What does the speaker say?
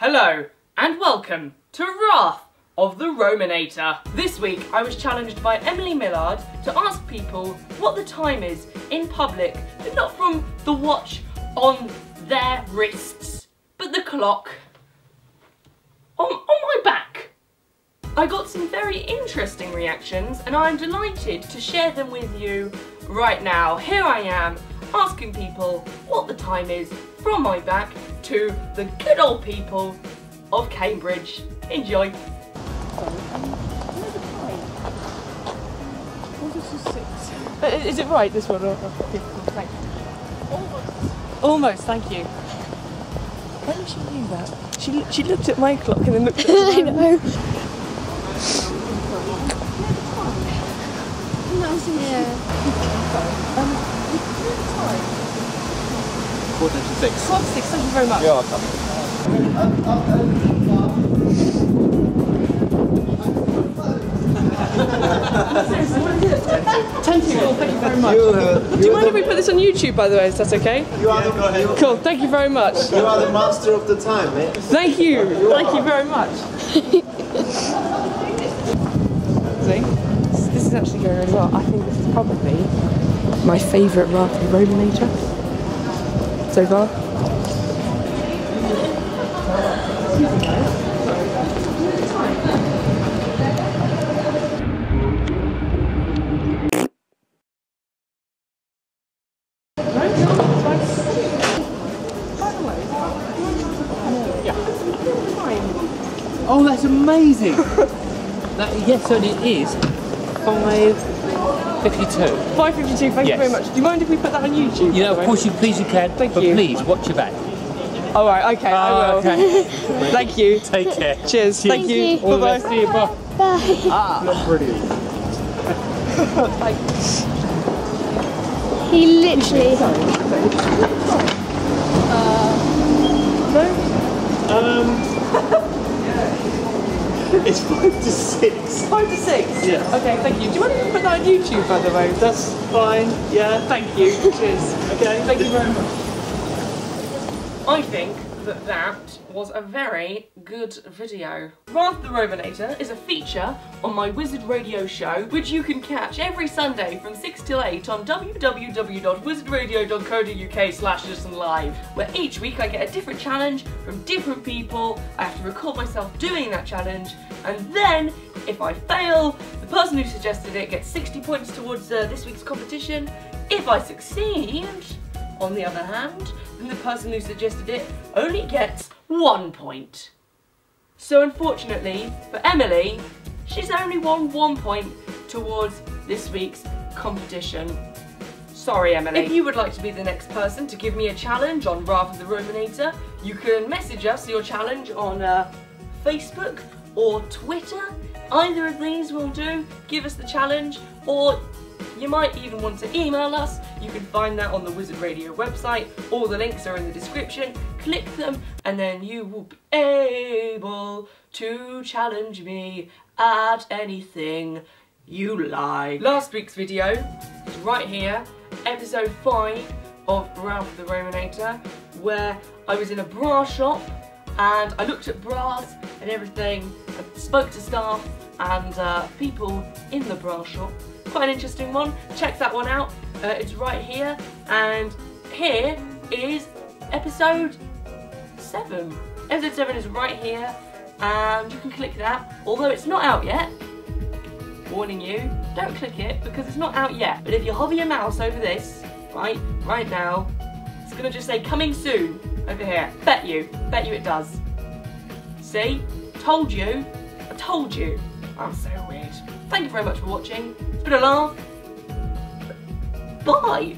Hello, and welcome to Wrath of the Romanator. This week I was challenged by Emily Millard to ask people what the time is in public, but not from the watch on their wrists, but the clock on, on my back. I got some very interesting reactions and I'm delighted to share them with you right now. Here I am asking people what the time is from my back to the good old people of Cambridge. Enjoy. Uh, Is it right, this one? Almost. Almost, thank you. When she knew that, she, she looked at my clock and then looked at I know. Yeah. Quarter to six. Twelve six, thank you very much. You're welcome. Ten to cool, thank you very much. Uh, Do you mind if we put this on YouTube, by the way? Is that okay? You are, the, you, Cool, thank you very much. you are the master of the time, mate. Thank you, thank you very much. See, this, this is actually going really well. I think this is probably my favourite Wrath of the Romanator so far. Oh, that's amazing. that, yes, certainly it is. Five fifty-two. 552, thank you very much. Do you mind if we put that on YouTube? You know, of course, you please you can. Thank but you. please watch your back. All right, okay, I Ah, will. okay. Thank you. Take care. Cheers. Thank, Thank you. you. All the Bye best to you. Bye. Bye. Ah. He literally. It's five to six. Five to six. Yeah. Okay, thank you. Do you want to put that on YouTube, by the way? That's fine. Yeah. Thank you. Cheers. Okay. Thank you very much. I think that was a very good video. Wrath the Romanator is a feature on my Wizard Radio show, which you can catch every Sunday from 6 till 8 on www.wizardradio.co.uk slash listen live, where each week I get a different challenge from different people. I have to record myself doing that challenge, and then if I fail, the person who suggested it gets 60 points towards uh, this week's competition. If I succeed, on the other hand, then the person who suggested it only gets one point. So unfortunately for Emily, she's only won one point towards this week's competition. Sorry, Emily. If you would like to be the next person to give me a challenge on Wrath of the Romanator, you can message us your challenge on uh, Facebook or Twitter. Either of these will do. Give us the challenge, or you might even want to email us. You can find that on the Wizard Radio website. All the links are in the description. Click them, and then you will be able to challenge me at anything you like. Last week's video is right here, episode 5 of Wrath of the Romanator, where I was in a bra shop and I looked at bras and everything, spoke to staff and uh, people in the bra shop. Quite an interesting one. Check that one out. Uh, it's right here, and here is episode seven. Episode seven is right here, and you can click that. Although it's not out yet. Warning you, don't click it because it's not out yet. But if you hover your mouse over this, right, right now, it's gonna just say coming soon over here. Bet you, bet you it does. See? Told you. I told you. I'm so weird. Thank you very much for watching. It's been a laugh. Bye.